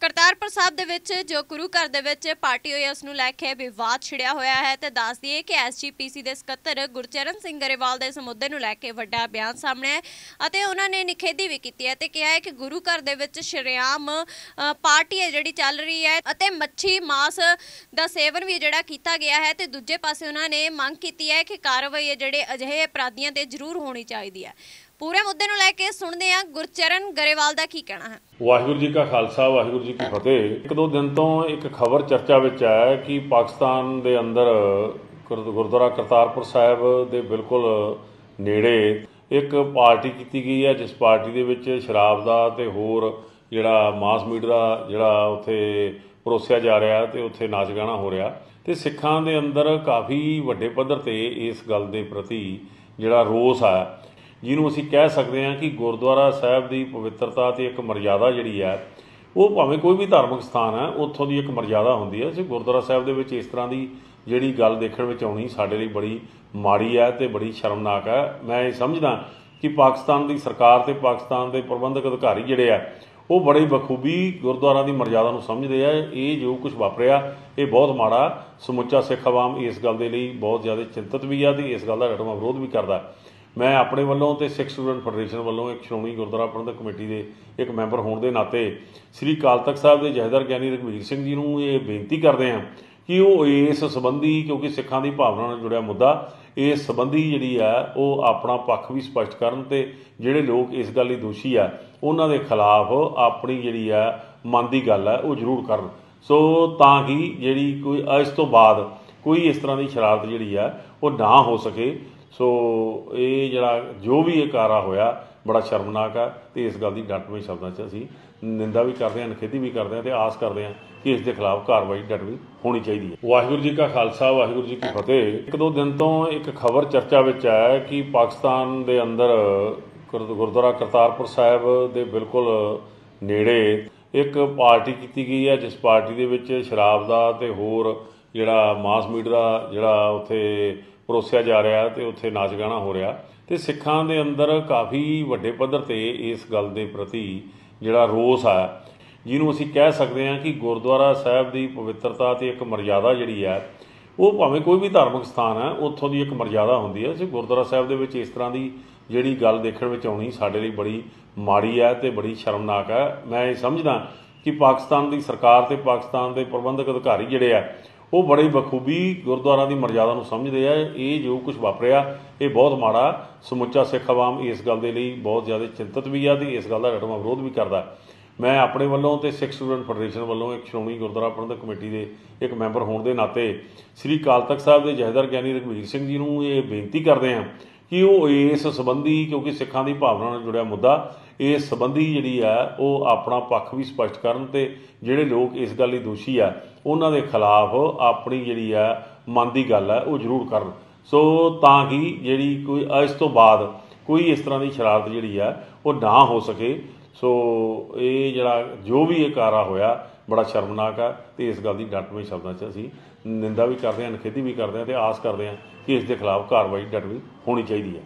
ਕਰਤਾਰਪੁਰ ਸਾਹਿਬ ਦੇ ਵਿੱਚ ਜੋ ਗੁਰੂ ਘਰ ਦੇ ਵਿੱਚ ਪਾਰਟੀ ਹੋਈ ਹੈ, ਉਸ ਨੂੰ ਲੈ ਕੇ ਵਿਵਾਦ ਛਿੜਿਆ ਹੋਇਆ ਹੈ ਤੇ ਦੱਸ ਦਈਏ ਕਿ ਐਸਜੀਪੀਸੀ ਦੇ ਸਕੱਤਰ ਗੁਰਚਰਨ ਸਿੰਘ ਗਰੇਵਾਲ ਦੇ ਇਸ ਮੁੱਦੇ ਨੂੰ ਲੈ ਕੇ ਵੱਡਾ ਬਿਆਨ ਸਾਹਮਣੇ ਹੈ ਅਤੇ ਉਹਨਾਂ ਨੇ ਨਿਖੇਧੀ ਵੀ ਕੀਤੀ ਹੈ ਤੇ ਕਿਹਾ ਹੈ ਕਿ ਗੁਰੂ ਘਰ ਦੇ ਵਿੱਚ ਸ਼ਰੇਆਮ ਪਾਰਟੀ ਹੈ ਜਿਹੜੀ ਚੱਲ ਰਹੀ ਹੈ ਅਤੇ ਮੱਛੀ ਮਾਸ ਦਾ ਸੇਵਨ ਵੀ ਜਿਹੜਾ ਕੀਤਾ ਗਿਆ ਹੈ ਤੇ ਦੂਜੇ ਪਾਸੇ ਉਹਨਾਂ ਨੇ ਮੰਗ ਕੀਤੀ ਹੈ ਕਿ ਕਾਰਵਾਈ ਹੈ ਜਿਹੜੇ ਅਜਿਹੇ ਅਪਰਾਧੀਆਂ ਤੇ ਜ਼ਰੂਰ ਹੋਣੀ ਚਾਹੀਦੀ ਹੈ। ਪੂਰੇ ਮੁੱਦੇ ਨੂੰ ਲੈ ਕੇ ਸੁਣਦੇ ਹਾਂ ਗੁਰਚਰਨ ਗਰੇਵਾਲ ਦਾ ਕੀ ਕਹਿਣਾ ਹੈ। ਵਾਹਿਗੁਰੂ ਜੀ ਕਾ ਖਾਲਸਾ, ਵਾਹਿਗੁਰੂ ਜੀ ਕੀ ਫਤਿਹ। ਇੱਕ ਦੋ ਦਿਨ ਤੋਂ ਇੱਕ ਖਬਰ ਚਰਚਾ ਵਿੱਚ ਹੈ ਕਿ ਪਾਕਿਸਤਾਨ ਦੇ ਅੰਦਰ ਗੁਰਦੁਆਰਾ ਕਰਤਾਰਪੁਰ ਸਾਹਿਬ ਦੇ ਬਿਲਕੁਲ ਨੇੜੇ ਇੱਕ ਪਾਰਟੀ ਕੀਤੀ ਗਈ ਹੈ, ਜਿਸ ਪਾਰਟੀ ਦੇ ਵਿੱਚ ਸ਼ਰਾਬ ਦਾ ਤੇ ਹੋਰ ਜਿਹੜਾ ਮਾਸ ਮੀਟ ਦਾ ਜਿਹੜਾ ਉੱਥੇ ਪਰੋਸਿਆ ਜਾ ਰਿਹਾ ਤੇ ਉੱਥੇ ਨਾਚ ਗਾਣਾ ਹੋ ਰਿਹਾ। ਤੇ ਸਿੱਖਾਂ ਦੇ ਅੰਦਰ ਕਾਫੀ ਵੱਡੇ ਪੱਧਰ ਤੇ ਇਸ ਗੱਲ ਦੇ ਪ੍ਰਤੀ ਜਿਹੜਾ ਰੋਸ ਆ ਜਿਹਨੂੰ ਅਸੀਂ ਕਹਿ ਸਕਦੇ ਹਾਂ ਕਿ ਗੁਰਦੁਆਰਾ ਸਾਹਿਬ ਦੀ ਪਵਿੱਤਰਤਾ ਤੇ ਇੱਕ ਮਰਜ਼ਾਦਾ ਜਿਹੜੀ ਹੈ, ਉਹ ਭਾਵੇਂ ਕੋਈ ਵੀ ਧਾਰਮਿਕ ਸਥਾਨ ਹੈ, ਉੱਥੋਂ ਦੀ ਇੱਕ ਮਰਜ਼ਾਦਾ ਹੁੰਦੀ ਹੈ। ਅਸੀਂ ਗੁਰਦੁਆਰਾ ਸਾਹਿਬ ਦੇ ਵਿੱਚ ਇਸ ਤਰ੍ਹਾਂ ਦੀ ਜਿਹੜੀ ਗੱਲ ਦੇਖਣ ਵਿੱਚ ਆਉਣੀ ਸਾਡੇ ਲਈ ਬੜੀ ਮਾੜੀ ਹੈ ਤੇ ਬੜੀ ਸ਼ਰਮਨਾਕ ਹੈ। ਮੈਂ ਇਹ ਸਮਝਦਾ ਕਿ ਪਾਕਿਸਤਾਨ ਦੀ ਸਰਕਾਰ ਤੇ ਪਾਕਿਸਤਾਨ ਦੇ ਪ੍ਰਬੰਧਕ ਅਧਿਕਾਰੀ ਜਿਹੜੇ ਆ, ਉਹ ਬੜੀ ਬਖੂਬੀ ਗੁਰਦੁਆਰਾ ਦੀ ਮਰਜ਼ਾਦਾ ਨੂੰ ਸਮਝਦੇ ਆ। ਇਹ ਜੋ ਕੁਝ ਵਾਪਰਿਆ, ਇਹ ਬਹੁਤ ਮਾੜਾ ਸਮੁੱਚਾ ਸਿੱਖ ਆਵਾਮ ਇਸ ਗੱਲ ਦੇ ਲਈ ਬਹੁਤ ਜ਼ਿਆਦਾ ਚਿੰਤਤ ਵੀ ਆ ਤੇ ਇਸ ਗੱਲ ਦਾ ਰਟਵਾ ਵਿਰੋਧ ਵੀ ਕਰਦਾ। ਮੈਂ ਆਪਣੇ ਵੱਲੋਂ ਤੇ ਸਿੱਖ ਸਟੂਡੈਂਟ ਫੈਡਰੇਸ਼ਨ ਵੱਲੋਂ ਇੱਕ ਸ਼੍ਰੋਮਣੀ ਗੁਰਦੁਆਰਾ ਪ੍ਰਬੰਧਕ ਕਮੇਟੀ ਦੇ ਇੱਕ ਮੈਂਬਰ ਹੋਣ ਦੇ ਨਾਤੇ ਸ੍ਰੀ ਅਕਾਲ ਤਖਤ ਸਾਹਿਬ ਦੇ ਜਥੇਦਾਰ ਗਿਆਨੀ ਰਘਵੀਰ ਸਿੰਘ ਜੀ ਨੂੰ ਇਹ ਬੇਨਤੀ ਕਰਦੇ ਹਾਂ ਕਿ ਉਹ ਇਸ ਸੰਬੰਧੀ, ਕਿਉਂਕਿ ਸਿੱਖਾਂ ਦੀ ਭਾਵਨਾ ਨਾਲ ਜੁੜਿਆ ਮੁੱਦਾ, ਇਸ ਸੰਬੰਧੀ ਜਿਹੜੀ ਆ, ਉਹ ਆਪਣਾ ਪੱਖ ਵੀ ਸਪਸ਼ਟ ਕਰਨ ਤੇ ਜਿਹੜੇ ਲੋਕ ਇਸ ਗੱਲ ਲਈ ਦੋਸ਼ੀ ਆ, ਉਹਨਾਂ ਦੇ ਖਿਲਾਫ ਆਪਣੀ ਜਿਹੜੀ ਆ, ਮਨ ਦੀ ਗੱਲ ਆ, ਉਹ ਜ਼ਰੂਰ ਕਰਨ। ਸੋ ਤਾਂ ਕਿ ਜਿਹੜੀ ਕੋਈ, ਇਸ ਤੋਂ ਬਾਅਦ ਕੋਈ ਇਸ ਤਰ੍ਹਾਂ ਦੀ ਸ਼ਰਾਰਤ ਜਿਹੜੀ ਆ, ਉਹ ਨਾ ਹੋ ਸਕੇ। ਸੋ ਇਹ ਜਿਹੜਾ ਜੋ ਵੀ ਇਹ ਕਾਰਾ ਹੋਇਆ, ਬੜਾ ਸ਼ਰਮਨਾਕ ਆ ਤੇ ਇਸ ਗੱਲ ਦੀ ਡਟਵੇਂ ਸ਼ਬਦਾਂ 'ਚ ਅਸੀਂ ਨਿੰਦਾ ਵੀ ਕਰਦੇ ਹਾਂ, ਨਿਖੇਧੀ ਵੀ ਕਰਦੇ ਹਾਂ ਤੇ ਆਸ ਕਰਦੇ ਹਾਂ ਕਿ ਇਸ ਦੇ ਖਿਲਾਫ ਕਾਰਵਾਈ ਡਟਵੀਂ ਹੋਣੀ ਚਾਹੀਦੀ ਹੈ। ਵਾਹਿਗੁਰੂ ਜੀ ਕਾ ਖਾਲਸਾ, ਵਾਹਿਗੁਰੂ ਜੀ ਕੀ ਫਤਿਹ। ਇੱਕ ਦੋ ਦਿਨ ਤੋਂ ਇੱਕ ਖਬਰ ਚਰਚਾ ਵਿੱਚ ਹੈ ਕਿ ਪਾਕਿਸਤਾਨ ਦੇ ਅੰਦਰ ਗੁਰਦੁਆਰਾ ਕਰਤਾਰਪੁਰ ਸਾਹਿਬ ਦੇ ਬਿਲਕੁਲ ਨੇੜੇ ਇੱਕ ਪਾਰਟੀ ਕੀਤੀ ਗਈ ਹੈ, ਜਿਸ ਪਾਰਟੀ ਦੇ ਵਿੱਚ ਸ਼ਰਾਬ ਦਾ ਤੇ ਹੋਰ ਜਿਹੜਾ ਮਾਸ ਮੀਟ ਦਾ ਜਿਹੜਾ ਉੱਥੇ ਪਰੋਸਿਆ ਜਾ ਰਿਹਾ ਤੇ ਉੱਥੇ ਨਾਚ ਗਾਣਾ ਹੋ ਰਿਹਾ। ਤੇ ਸਿੱਖਾਂ ਦੇ ਅੰਦਰ ਕਾਫੀ ਵੱਡੇ ਪੱਧਰ ਤੇ ਇਸ ਗੱਲ ਦੇ ਪ੍ਰਤੀ ਜਿਹੜਾ ਰੋਸ ਆ, ਜਿਹਨੂੰ ਅਸੀਂ ਕਹਿ ਸਕਦੇ ਹਾਂ ਕਿ ਗੁਰਦੁਆਰਾ ਸਾਹਿਬ ਦੀ ਪਵਿੱਤਰਤਾ ਤੇ ਇੱਕ ਮਰਜ਼ਾਦਾ ਜਿਹੜੀ ਹੈ ਉਹ ਭਾਵੇਂ ਕੋਈ ਵੀ ਧਾਰਮਿਕ ਸਥਾਨ ਹੈ ਉੱਥੋਂ ਦੀ ਇੱਕ ਮਰਜ਼ਾਦਾ ਹੁੰਦੀ ਹੈ ਅਸੀਂ ਗੁਰਦੁਆਰਾ ਸਾਹਿਬ ਦੇ ਵਿੱਚ ਇਸ ਤਰ੍ਹਾਂ ਦੀ ਜਿਹੜੀ ਗੱਲ ਦੇਖਣ ਵਿੱਚ ਆਉਣੀ ਸਾਡੇ ਲਈ ਬੜੀ ਮਾੜੀ ਹੈ ਤੇ ਬੜੀ ਸ਼ਰਮਨਾਕ ਹੈ ਮੈਂ ਇਹ ਸਮਝਦਾ ਕਿ ਪਾਕਿਸਤਾਨ ਦੀ ਸਰਕਾਰ ਤੇ ਪਾਕਿਸਤਾਨ ਦੇ ਪ੍ਰਬੰਧਕ ਅਧਿਕਾਰੀ ਜਿਹੜੇ ਆ ਉਹ ਬੜੇ ਬਖੂਬੀ ਗੁਰਦੁਆਰਾ ਦੀ ਮਰਜ਼ਾਦਾ ਨੂੰ ਸਮਝਦੇ ਆ, ਇਹ ਜੋ ਕੁਝ ਵਾਪਰਿਆ, ਇਹ ਬਹੁਤ ਮਾੜਾ। ਸਮੁੱਚਾ ਸਿੱਖ ਆਵਾਮ ਇਸ ਗੱਲ ਦੇ ਲਈ ਬਹੁਤ ਜ਼ਿਆਦਾ ਚਿੰਤਤ ਵੀ ਆ ਤੇ ਇਸ ਗੱਲ ਦਾ ਰਟਵਾ ਵਿਰੋਧ ਵੀ ਕਰਦਾ। ਮੈਂ ਆਪਣੇ ਵੱਲੋਂ ਤੇ ਸਿੱਖ ਸਟੂਡੈਂਟ ਫੈਡਰੇਸ਼ਨ ਵੱਲੋਂ ਇੱਕ ਸ਼੍ਰੋਮਣੀ ਗੁਰਦੁਆਰਾ ਪ੍ਰਬੰਧਕ ਕਮੇਟੀ ਦੇ ਇੱਕ ਮੈਂਬਰ ਹੋਣ ਦੇ ਨਾਤੇ ਸ੍ਰੀ ਅਕਾਲ ਤਖਤ ਸਾਹਿਬ ਦੇ ਜਥੇਦਾਰ ਗਿਆਨੀ ਰਘਵੀਰ ਸਿੰਘ ਜੀ ਨੂੰ ਇਹ ਬੇਨਤੀ ਕਰਦੇ ਹਾਂ ਕਿ ਉਹ ਇਸ ਸੰਬੰਧੀ ਕਿਉਂਕਿ ਸਿੱਖਾਂ ਦੀ ਭਾਵਨਾ ਨਾਲ ਜੁੜਿਆ ਮੁੱਦਾ ਇਸ ਸੰਬੰਧੀ ਜਿਹੜੀ ਆ, ਉਹ ਆਪਣਾ ਪੱਖ ਵੀ ਸਪਸ਼ਟ ਕਰਨ ਤੇ ਜਿਹੜੇ ਲੋਕ ਇਸ ਗੱਲ ਲਈ ਦੋਸ਼ੀ ਆ, ਉਹਨਾਂ ਦੇ ਖਿਲਾਫ ਆਪਣੀ ਜਿਹੜੀ ਆ, ਮਨ ਦੀ ਗੱਲ ਆ, ਉਹ ਜ਼ਰੂਰ ਕਰਨ। ਸੋ ਤਾਂ ਕਿ ਜਿਹੜੀ ਕੋਈ ਇਸ ਤੋਂ ਬਾਅਦ ਕੋਈ ਇਸ ਤਰ੍ਹਾਂ ਦੀ ਸ਼ਰਾਰਤ ਜਿਹੜੀ ਆ, ਉਹ ਨਾ ਹੋ ਸਕੇ। ਸੋ ਇਹ ਜਿਹੜਾ ਜੋ ਵੀ ਇਹ ਕਾਰਾ ਹੋਇਆ, ਬੜਾ ਸ਼ਰਮਨਾਕ ਆ ਤੇ ਇਸ ਗੱਲ ਦੀ ਡਟਵੇਂ ਸ਼ਬਦਾਂ 'ਚ ਅਸੀਂ ਨਿੰਦਾ ਵੀ ਕਰਦੇ ਹਾਂ ਨਿਖੇਧੀ ਵੀ ਕਰਦੇ ਹਾਂ ਤੇ ਆਸ ਕਰਦੇ ਹਾਂ ਕਿ ਇਸ ਦੇ ਖਿਲਾਫ ਕਾਰਵਾਈ ਡਟਵੀਂ ਹੋਣੀ ਚਾਹੀਦੀ ਹੈ